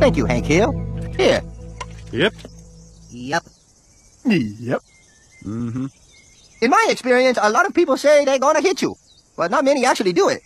Thank you, Hank Hill. Here. Yep. Yep. Yep. Mm-hmm. In my experience, a lot of people say they're gonna hit you, but not many actually do it.